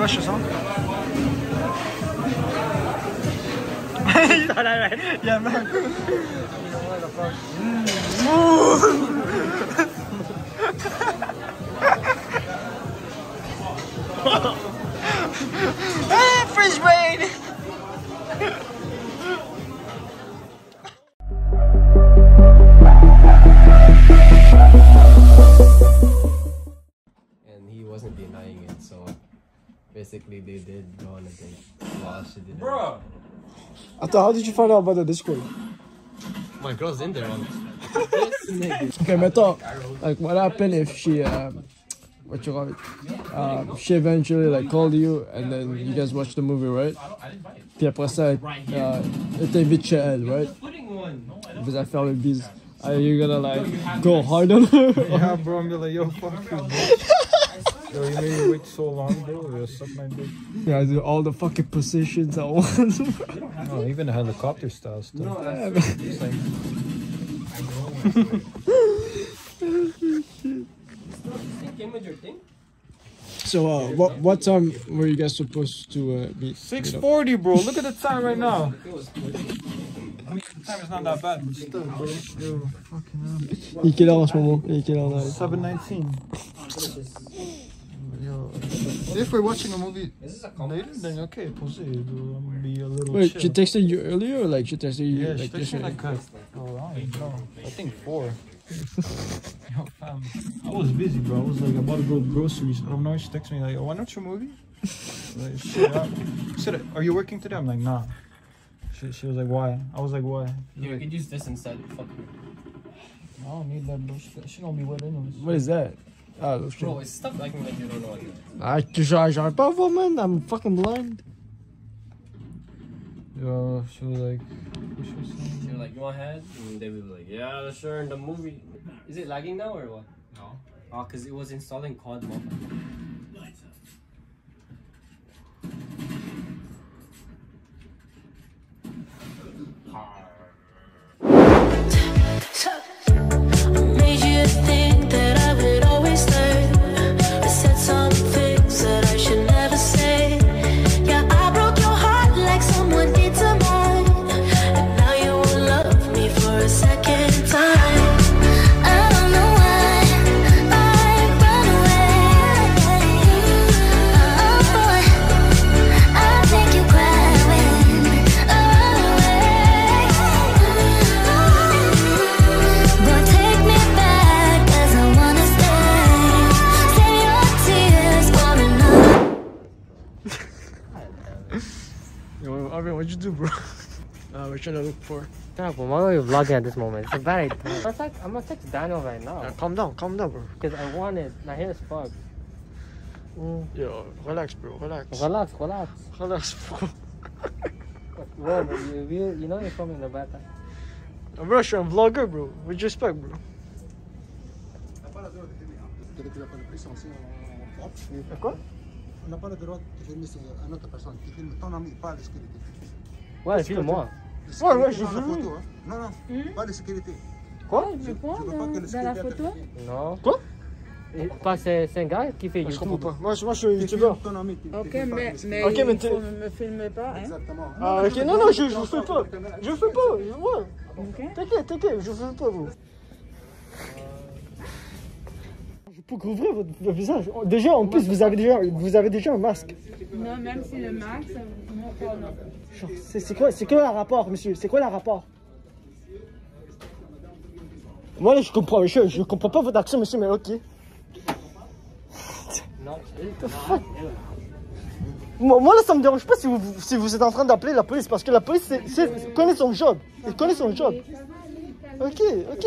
coche, ça. Il y a même. Ah, Freeze rain! and basically, they did go on a date. While she didn't. Bro. Attends, how did you find out about the Discord? My girl's in there. On Okay, mettons, like, what happened if she, um, what you call it, um, she eventually, like, called you, and then you guys watched the movie, right? Puis après ça, euh, elle t'invite chez elle, right? Vous allez faire le bise. Are you gonna, like, go hard on her? Yeah, bro, I'm be like, yo, fuck you, bro. Yo, you made me wait so long, bro. Yo, suck my dick. yeah, do all the fucking positions at once. No, even the helicopter style stuff. It's like, came with so, uh, what, what time were you guys supposed to uh, meet? 640, bro. Look at the time right now. I mean, the time is not that bad, still, bro. Yo, fucking hell. Il est quelle heure en ce moment? Il est quelle heure là? 719. Yo, if we're watching a movie later, then okay, pause it. It'll be a little Wait, chill. she texted you earlier or like she texted you Yeah, like she texted me like a, oh, I don't. I think four. Yo, fam, I was busy, bro. I was like about to go groceries. I don't know. She texted me like, "Oh, why not your movie?" like, shit. I, she said, "Are you working today?" I'm like, "Nah." She, she was like, "Why?" I was like, "Why?" She's You like, could use this instead. Fuck you. I don't need that, bro. She, she gonna be wet anyways. What is that? Ah, those Bro, it's stuff like that you don't know. Anyway. Ah, j'arrive j'arrive pas à voir, man. I'm fucking blind. Yo, she was like, what she was? You're like, you want head? And they were like, yeah, sure. In the movie, is it lagging now or what? No. Oh, cause it was installing COD mod. Made do, bro? Uh, we're trying to look for. Stop, why are you vlogging at this moment? It's a bad idea. I'm gonna text, I'm gonna text Daniel right now. Uh, calm down, calm down, bro. Because I want it. My hair is fucked. Mm, Yo, relax, bro, relax. relax, relax. Relax, bro. Bro, you, you, you know you're filming the bad time. I'm Russian, I'm vlogger, bro. With respect, bro. Quoi On n'a pas le droit de filmer sur une autre personne. Tu filmes ton ami, pas la sécurité. Ouais, filme-moi. Ouais, ouais, j'ai vu. Non, non, hmm pas de sécurité. Quoi tu pas que dans la photo Non. Quoi pas c'est un gars qui fait YouTube. Je comprends pas. Moi, je, moi, je suis youtubeur. Ok, mais, mais, okay, mais ne me filmez pas. Hein. Exactement. Ah, ok, non, non, je ne fais pas. Je ne fais pas. T'inquiète, t'inquiète, je ne fais pas vous. Peux couvrir votre, votre visage. Déjà, en plus, vous avez déjà, vous avez déjà un masque. Non, même si le non. Genre, c'est quoi, c'est quoi le rapport, monsieur? C'est quoi le rapport? Moi, là, je comprends, je, je comprends pas votre action, monsieur, mais ok. Non. Moi, moi, là, ça me dérange pas si vous, si vous êtes en train d'appeler la police, parce que la police c'est, c'est- connaît son job. Il connaît son job. Ok, ok.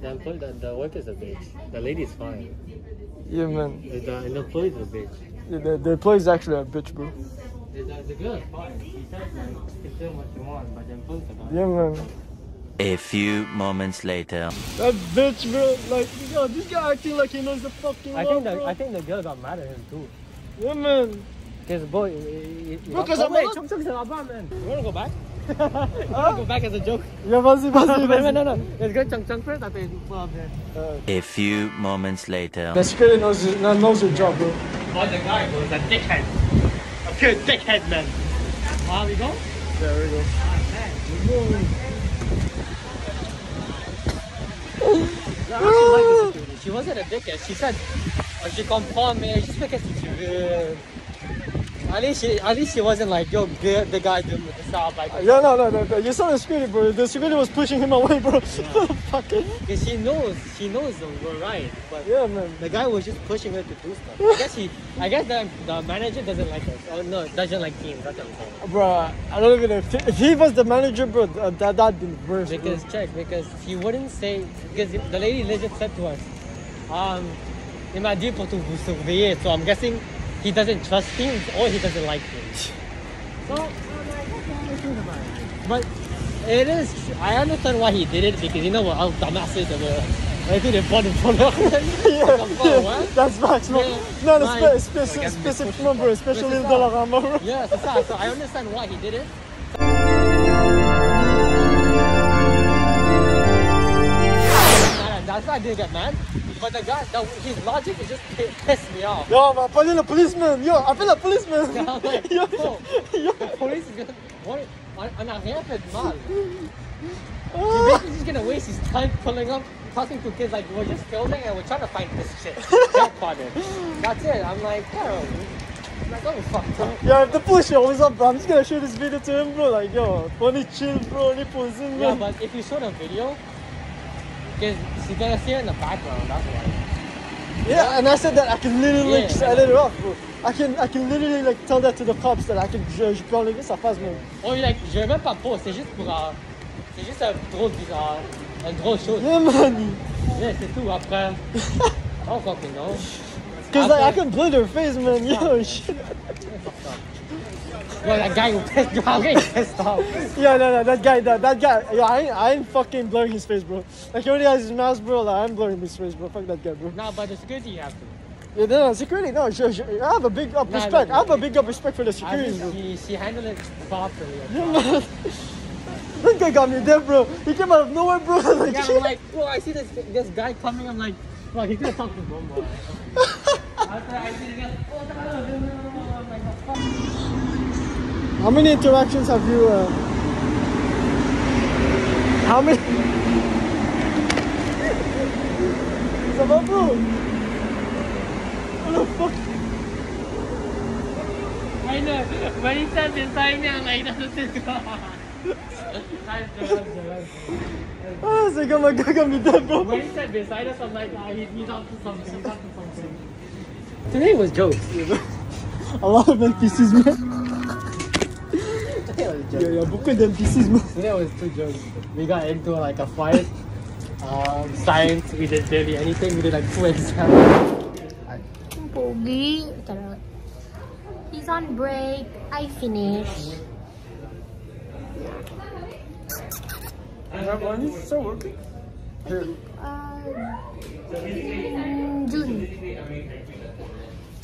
The employee, the, the worker's a bitch. The lady's fine. Yeah, man. The, the, the employee's a bitch. Yeah, the, the employee's actually a bitch, bro. The, the, the girl's fine. She says like, you can do what you want, but the employee's a bitch. Yeah, man. A few moments later. That bitch, bro. Like, yo, this guy acting like he knows the fucking I law, think the bro. I think the girl got mad at him too. Yeah, man. Uh, uh, uh, Cause boy, it, it, Bro, 'cause oh, I'm wait, not- Chung Chung's an Abba, man. You wanna go back? You wanna go back as a joke? Yeah, vas-y, vas-y, no, no, no. Let's go Chung Chung first. After you pull there. A few moments later. The security knows, knows your job, bro. Oh, the guy was a dickhead. A pure dickhead, man. How we go? There we go. Ah, no, I actually like the security. She wasn't a dickhead. She said, oh, she comprend me just because si tu veux. At least she, at least she wasn't like, yo, the, the guy doing the stop like. Yeah, no, no, no, no. You saw the security, bro. The security was pushing him away, bro. Fucking. Because she knows, she knows we're right, but Yeah, man. the guy was just pushing her to do stuff. I guess he, I guess the, the manager doesn't like us. Oh no, doesn't like teams. That's what I'm saying. Bro, I don't even know. If, if he was the manager, bro, uh, that, that'd be worse. bro. Because check, because he wouldn't say, because the lady legit said to us, um, il m'a dit pour surveiller. So I'm guessing he doesn't trust teams or he doesn't like teams. So I'm like, okay, think about it. But it is, I understand why he did it because you know what, I'll dumbass it. I think they bought him for nothing. yeah, that's facts, bro. Yeah. No, no, Mine. spe- speci- spécifiquement, bro, especially the Dollarama, bro. Yeah, c'est ça. So I understand why he did it. That's why I didn't get mad. But the guy, the, his logic is just pi- pissed me off. Yo, va appeler le policeman. Yo, appelle le policeman. Yeah, I'm like, Yo, bro, yo. the police is gonna. What? A rien fait de mal. He's basically just gonna waste his time pulling up, talking to kids like we're just filming and we're trying to find this shit. Caught it. That's it. I'm like, bro. I'm like, oh. Yo, if the police shows up, bro, I'm just gonna show this video to him, bro. Like, yo, only chill, bro, only posing, Yeah, but if you show the video, because she's gonna see her in the background. That's why. Yeah, and I said that I can literally Yeah, just I edit it off, bro. I can, I can literally like tell that to the cops that I can, je, je peux enlever sa face, man. Oh, like, je vais même pas post, c'est juste pour. euh, c'est juste un drôle bizarre. Un drôle chose. Yeah, man. Yeah, c'est tout. Après. I don't fucking know. Cause like, I can blur their face, man. Yo, shit. Yo, that guy who pissed you off. getting pissed off. Yeah, no, no, that guy, that, that guy. Yo, I ain't, I ain't fucking blurring his face, bro. Like, he already has his mask, bro. Like, I'm blurring his face, bro. Fuck that guy, bro. Nah, but the security you have to. Yeah, no, no, security, no, sure, sure. I have a big up Nah, respect. nah, I have a big up respect for the security, bro. think she, she handled it properly. Yeah. That guy got me dead, bro. He came out of nowhere, bro. Like, Yeah, I'm like, bro, I see this this guy coming. I'm like, well, he's gonna talk to Bomba. After I see the guy, oh, no, no, no, no, no, I'm like, the fuck? How many interactions have you? Uh, how many? Ça va, bro? What the fuck? I know. When he said beside me, I'm like, that's a cigar. Ah, c'est comme un gars got dead, bro. When he said beside us, I'm like, ah, he's, he's up to something. He's up to something. Today was jokes. A lot of NPCs, man. Today was Il jokes. y a- il y a man. Today was two jokes. We got into like a fight. Um, science, we did barely anything. We did like two exams. Pogi. Tara. He's on break. I finished. still working? Here. Uh, June.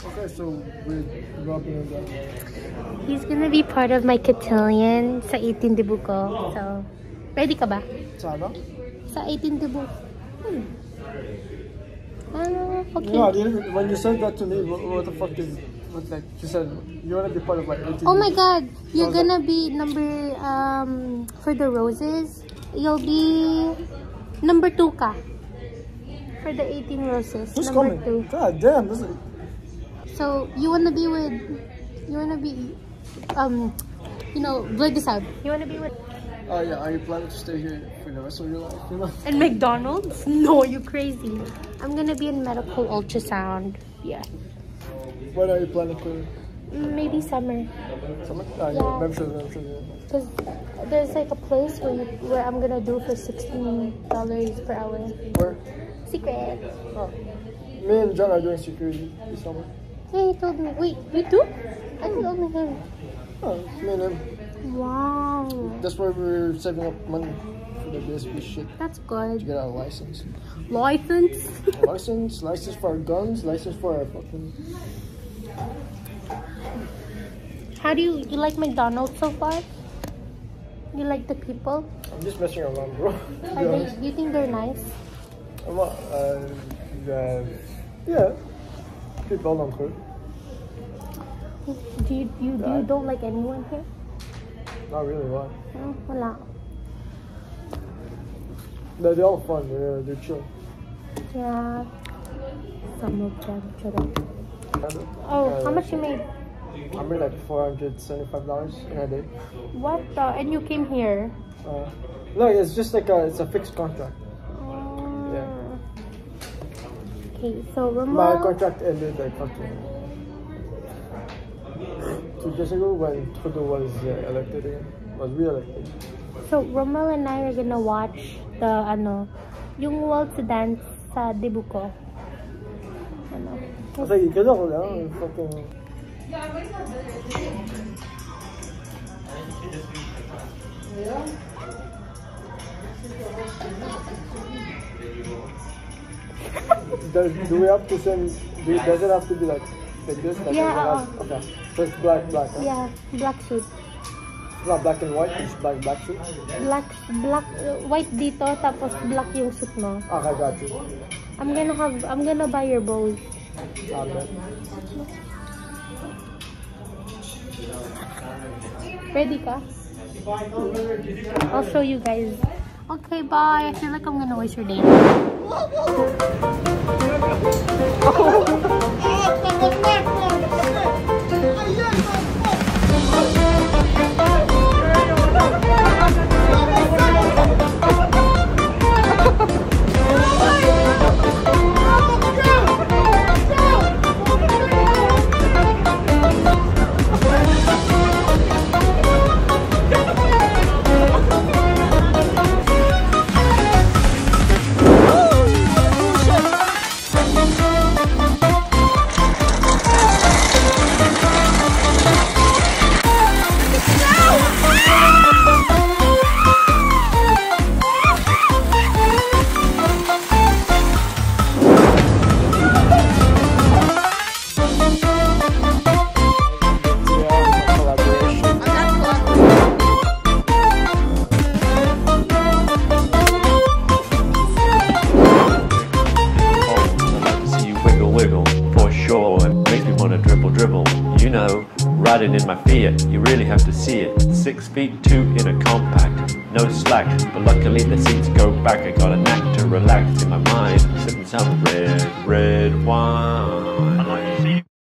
Okay, so we're dropping down. He's gonna be part of my cotillion sa 18 dibu ko. So, ready ka ba? Sana? Sa 18 dibu. Hmm. Ah, okay. No, when you said that to me, what, what the fuck is what like you said you wanna be part of like 18 Oh my god, you're gonna be number um for the roses. You'll be number two ka. For the 18 roses. Who's number coming? two. God damn, this is So you wanna be with you wanna be um you know, blur this out. You wanna be with Oh yeah, are you planning to stay here for the rest of your life? You know? in McDonald's? No, you crazy. I'm gonna be in medical ultrasound. Yeah. What are you planning to Maybe summer. Summer? Ah, yeah. Yeah. I'm sure, I'm sure. yeah. Cause there's like a place where you, where I'm gonna do for sixteen dollars per hour. Where? Secret. Oh. Me and John are doing security this summer. Yeah, he told me. Wait, you too? I only him. Oh, it's me and him. Wow, That's why we're saving up money for the BSP shit that's good. to get our license. License. license, license for our guns, license for our fucking. How do you you like McDonald's so far? You like the people? I'm just messing around, bro. Are they? Do you think they're nice? I'm not, uh, uh, yeah. People don't care. Do you you, do you don't like anyone here? Not really, why? No, wala. They're, they're all fun, they're, they're chill. Yeah. Some of them. Of. Oh, Uh, how much you made? I made like $475 in a day. What? The, and you came here. Uh, no, it's just like a, it's a fixed contract. Yeah. Okay, so My contract ended like fucking two years ago when Trudeau was uh, elected again, was re-elected. So Romo and I are gonna watch the ano, yung waltz dance sa Debuco. Ano? I was like, ikala ko lang, fucking... Does, do we have to send, do, does it have to be like, like this? Like Yeah, uh-uh. Okay, so it's black, black, huh? Yeah, black suit. It's not black and white, it's black, black suit. Black, black, uh, white dito, tapos black yung suit mo. Okay, got you. I'm gonna have, I'm gonna buy your. Ah, bet. Ready ka? I'll show you guys. Okay, bye. I feel like I'm gonna waste your day. Oh. My Fiat, you really have to see it. Six feet two in a compact, no slack. But luckily the seats go back. I got a knack to relax in my mind. Sipping some.